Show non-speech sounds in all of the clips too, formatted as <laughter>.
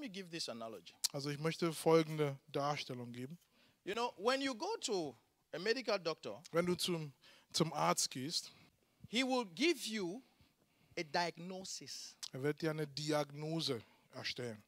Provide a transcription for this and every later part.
me give this analogy. Also ich möchte folgende Darstellung geben. You know, when you go to a medical doctor, Wenn du zum, zum Arzt gehst, he will give you a diagnosis. er wird dir eine Diagnose erstellen.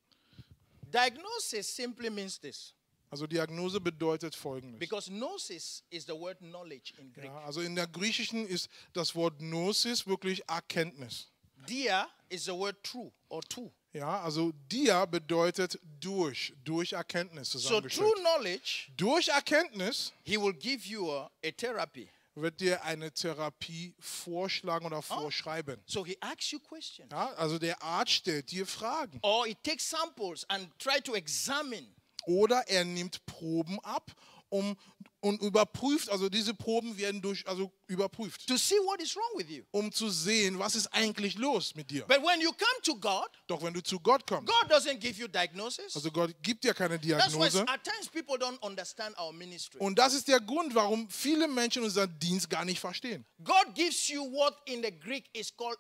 Diagnosis simply means this Also Diagnose bedeutet folgendes. because gnosis is the word knowledge in Greek. Ja, also in der Griechischen ist das Wort Gnosis wirklich Erkenntnis. Dia is the word true or true. Ja, also dia bedeutet durch, durch Erkenntnis So through knowledge, Durch Erkenntnis he will give you a, a therapy. wird dir eine Therapie vorschlagen oder vorschreiben. So he asks you questions. Ja, also der Arzt stellt dir Fragen. Or he takes samples and try to examine. Oder er nimmt Proben ab um, und überprüft, also diese Proben werden durch, also überprüft, to see what is wrong with you. um zu sehen, was ist eigentlich los mit dir. But when you come to God, Doch wenn du zu Gott kommst, God doesn't give you diagnosis. also Gott gibt dir keine That's why Diagnose. at times people don't understand our ministry. Und das ist der Grund, warum viele Menschen unseren Dienst gar nicht verstehen. God gives you what in the Greek is called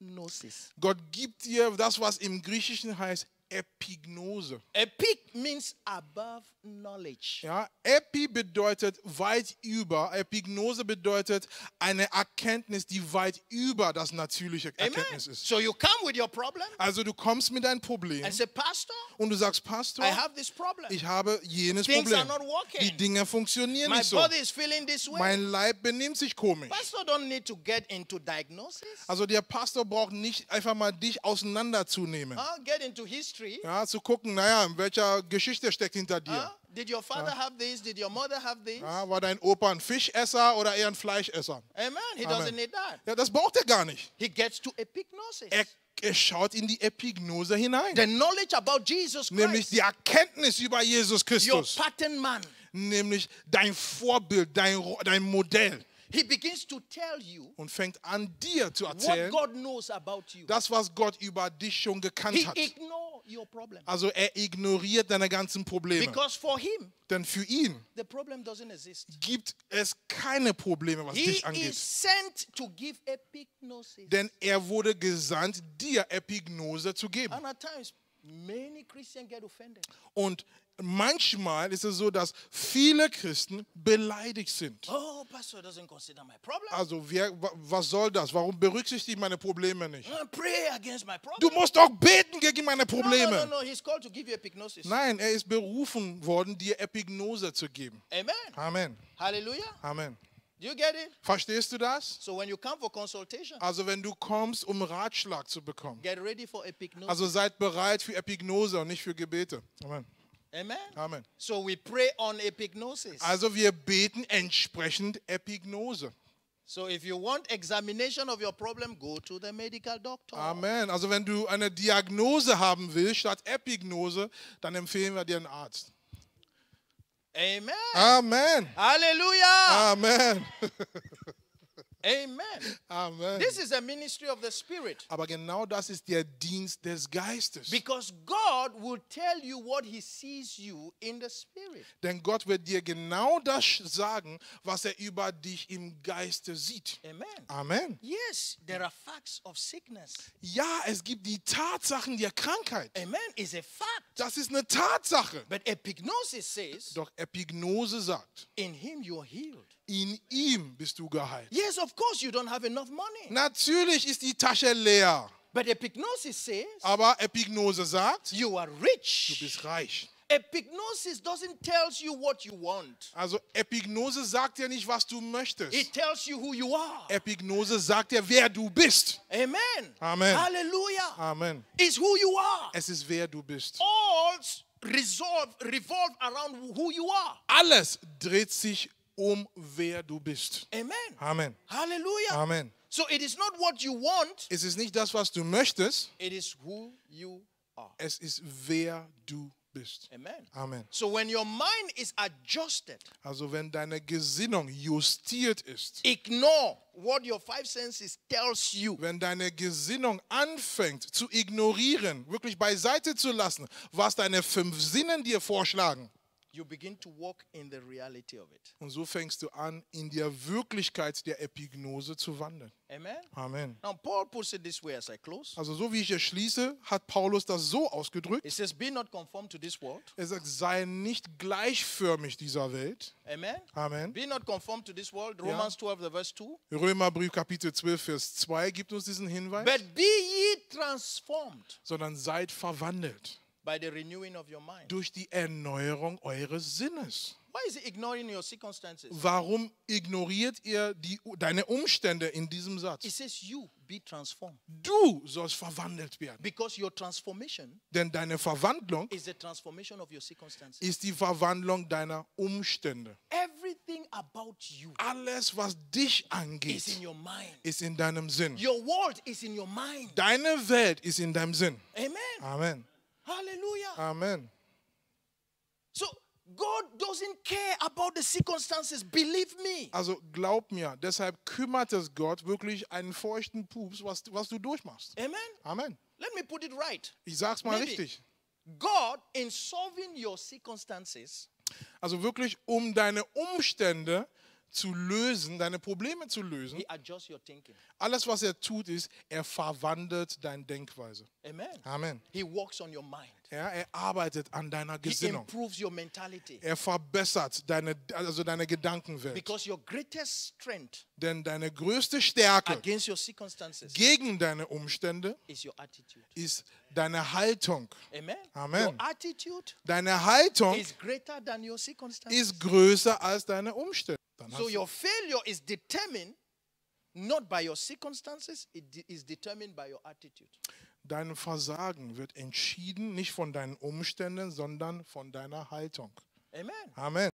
epignosis. Gott gibt dir das, was im Griechischen heißt Epignose. Epig means above knowledge. Ja, Epi bedeutet weit über, Epignose bedeutet eine Erkenntnis, die weit über das natürliche Amen. Erkenntnis ist. So you come with your problem Also du kommst mit deinem Problem say, Pastor, und du sagst, Pastor, I have this problem. ich habe jenes Things are Problem. not working. Die Dinge funktionieren My nicht so. body is feeling this way. Mein Leib benimmt sich komisch. Pastor don't need to get into diagnosis. Also der Pastor braucht nicht einfach mal dich auseinanderzunehmen. Uh, get into history. Ja, zu gucken, naja, in welcher Geschichte steckt hinter dir. Did your father have this? Did your mother have this? Ja, war dein Opa ein Fischesser oder eher ein Fleischesser? Amen. He Amen. doesn't need that. Ja, das braucht er gar nicht. He gets to epignosis. Er, er schaut in die Epignose hinein. the knowledge about Jesus Nämlich Christ. die Erkenntnis über Jesus Your Christus. pattern man. Nämlich dein Vorbild, dein, dein Modell. He begins to tell you Und fängt an dir zu what erzählen, God knows about you. das, was Gott über dich schon gekannt He hat. Also er ignoriert deine ganzen Probleme. Because for him, Denn für ihn the problem doesn't exist. gibt es keine Probleme, was He dich angeht. Denn er wurde gesandt, dir Epignose zu geben. And at times, many Christians get offended. Und manchmal ist es so, dass viele Christen beleidigt sind. Oh, pastor doesn't consider my problem. Also, wer, wa- was soll das? Warum berücksichtigt meine Probleme nicht? Uh, pray against my Du problem. musst doch beten gegen meine No, no, no, Probleme. no. He's called to give you epignosis. Nein, er ist berufen worden, dir Epignose zu geben. Amen. Amen. Hallelujah. Amen. You get it? Verstehst du das? So when you come for consultation, Also, wenn du kommst, um Ratschlag zu bekommen. get ready for epignosis. Also seid bereit für Epignose und nicht für Gebete. Amen. Amen. Amen. So we pray on epignosis. Also wir beten entsprechend Epignose. So if you want examination of your problem, go to the medical doctor. Amen. Also wenn du eine Diagnose haben willst statt Epignose, dann empfehlen wir dir einen Arzt. Amen. Amen. Hallelujah. Amen. <laughs> Amen. Amen. This is a ministry of the Spirit. Aber genau das ist der Dienst des Geistes. Because God will tell you what He sees you in the Spirit. Denn Gott wird dir genau das sagen, was er über dich im Geiste sieht. Amen. Amen. Yes, there are facts of sickness. Ja, es gibt die Tatsachen der Krankheit. Amen is a fact. Das ist eine Tatsache. But epignosis says, Doch Epignose sagt, in Him you are healed. In ihm bist du geheilt. Yes, of course, you don't have enough money. Natürlich ist die Tasche leer, But epignosis says, aber Epignose sagt, you are du rich. bist reich. Epignosis doesn't tell you what you want. Also Epignose sagt dir nicht, was du möchtest. It tells you who you are. Epignose sagt dir, wer du bist. Amen. Amen. Hallelujah. Amen. It's who you are. Es ist wer du bist. All resolve revolve around who you are. Alles dreht sich um wer du bist. Amen. Amen. Hallelujah. Amen. So it is not what you want, Es ist nicht das, was du möchtest, it is who you are. es ist wer du bist. Amen. Amen. So when your mind is adjusted, Also wenn deine Gesinnung justiert ist, ignore what your five senses tells you. wenn deine Gesinnung anfängt zu ignorieren, wirklich beiseite zu lassen, was deine fünf Sinnen dir vorschlagen, you begin to walk in the reality of it. Und so fängst du an, in der Wirklichkeit der Epignose zu wandeln. Amen. Amen. Now, Paul puts it this way as I close. Also so wie ich es schließe, hat Paulus das so ausgedrückt. He says, Be not conformed to this world. Er sagt, sei nicht gleichförmig dieser Welt. Amen. Amen. Be not conformed to this world. Romans 12, the verse 2. Römerbrief Kapitel 12, Vers 2 gibt uns diesen Hinweis. But be ye transformed Sondern seid verwandelt by the renewing of your mind. durch die Erneuerung eures Sinnes. Why is he ignoring your circumstances? Warum ignoriert ihr die, deine Umstände in diesem Satz? says, You be transformed. Du sollst verwandelt werden. Because your transformation Denn deine Verwandlung is the transformation of your circumstances. ist die Verwandlung deiner Umstände. Everything about you Alles, was dich is angeht, in your mind. ist in deinem Sinn. Your world is in your mind. Deine Welt ist in deinem Sinn. Amen. Amen. Hallelujah. Amen. So God doesn't care about the circumstances. Believe me. Also glaub mir, deshalb kümmert es Gott wirklich einen feuchten Pups, was, was du durchmachst. Amen. Amen. Let me put it right. Ich sag's mal Maybe. richtig. God, in solving your circumstances, Also wirklich, um deine Umstände zu lösen, deine Probleme zu lösen, alles, was er tut, ist, er verwandelt deine Denkweise. Amen. Amen. He works on your mind. Ja, er arbeitet an deiner Gesinnung. Er verbessert deine, also deine Gedankenwelt. Because your greatest strength Denn deine größte Stärke against your circumstances gegen deine Umstände is your attitude. ist deine Haltung. Amen. Amen. Your attitude Deine Haltung is greater than your circumstances. ist größer als deine Umstände. So your failure is determined not by your circumstances, it is determined by your attitude. Dein Versagen wird entschieden nicht von deinen Umständen, sondern von deiner Haltung. Amen. Amen.